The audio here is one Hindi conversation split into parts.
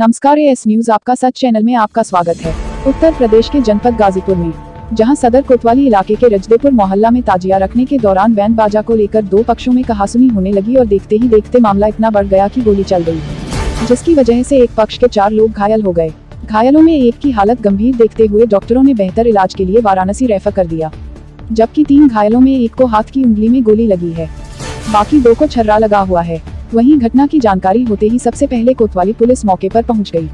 नमस्कार एस न्यूज़ आपका सच चैनल में आपका स्वागत है। उत्तर प्रदेश के जनपद गाजीपुर में, जहाँ सदर कोतवाली इलाके के रजदेपुर मोहल्ला में ताजिया रखने के दौरान बैंड बाजा को लेकर दो पक्षों में कहासुनी होने लगी और देखते ही देखते मामला इतना बढ़ गया कि गोली चल गई। जिसकी वजह से एक पक्ष के चार लोग घायल हो गए। घायलों में एक की हालत गंभीर देखते हुए डॉक्टरों ने बेहतर इलाज के लिए वाराणसी रेफर कर दिया। जबकि तीन घायलों में एक को हाथ की उंगली में गोली लगी है। बाकी दो को छर्रा लगा हुआ है। वहीं घटना की जानकारी होते ही सबसे पहले कोतवाली पुलिस मौके पर पहुँच गई,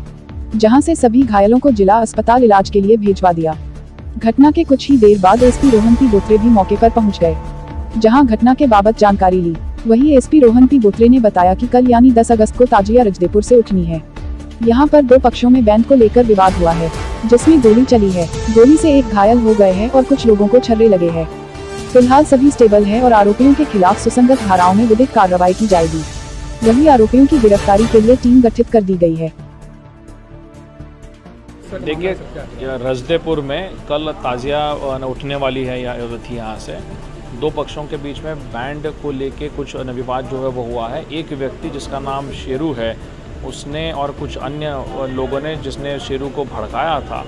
जहाँ से सभी घायलों को जिला अस्पताल इलाज के लिए भेजवा दिया। घटना के कुछ ही देर बाद एसपी रोहन पी बोत्रे भी मौके पर पहुँच गए, जहाँ घटना के बाबत जानकारी ली। वहीं एसपी रोहन पी बोत्रे ने बताया कि कल यानी 10 अगस्त को ताजिया रजदेपुर से उठनी है। यहाँ पर दो पक्षों में बैंड को लेकर विवाद हुआ है, जिसमें गोली चली है, गोली से एक घायल हो गए हैं और कुछ लोगों को छर्रे लगे हैं। फ़िलहाल सभी स्टेबल है और आरोपियों के खिलाफ सुसंगत धाराओं में विधिक कार्रवाई की जाएगी। वहीं आरोपियों की गिरफ्तारी के लिए टीम गठित कर दी गई है। देखिए रजदेपुर में कल ताज़िया उठने वाली है या थी यहाँ से। दो पक्षों के बीच में बैंड को लेके कुछ विवाद जो है वो हुआ है। एक व्यक्ति जिसका नाम शेरू है, उसने और कुछ अन्य लोगों ने जिसने शेरू को भड़काया था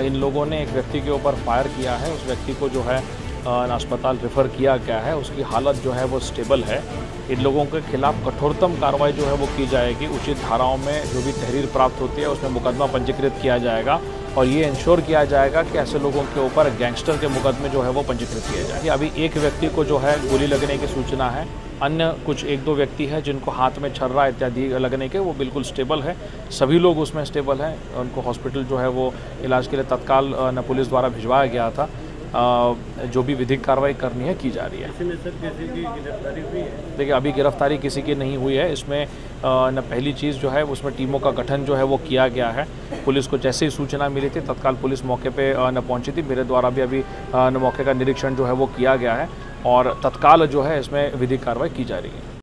इन लोगों ने एक व्यक्ति के ऊपर फायर किया है। उस व्यक्ति को जो है अस्पताल रेफर किया गया है, उसकी हालत जो है वो स्टेबल है। इन लोगों के खिलाफ कठोरतम कार्रवाई जो है वो की जाएगी। उचित धाराओं में जो भी तहरीर प्राप्त होती है, उसमें मुकदमा पंजीकृत किया जाएगा और ये इंश्योर किया जाएगा कि ऐसे लोगों के ऊपर गैंगस्टर के मुकदमे जो है वो पंजीकृत किए जाए। अभी एक व्यक्ति को जो है गोली लगने की सूचना है, अन्य कुछ एक दो व्यक्ति हैं जिनको हाथ में छर्रा इत्यादि लगने के, वो बिल्कुल स्टेबल है। सभी लोग उसमें स्टेबल हैं। उनको हॉस्पिटल जो है वो इलाज के लिए तत्काल पुलिस द्वारा भिजवाया गया था। जो भी विधिक कार्रवाई करनी है की जा रही है। देखिए अभी गिरफ्तारी किसी की नहीं हुई है। इसमें न पहली चीज़ जो है उसमें टीमों का गठन जो है वो किया गया है। पुलिस को जैसे ही सूचना मिली थी तत्काल पुलिस मौके पे न पहुँची थी। मेरे द्वारा भी अभी न मौके का निरीक्षण जो है वो किया गया है। और तत्काल जो है इसमें विधिक कार्रवाई की जा रही है।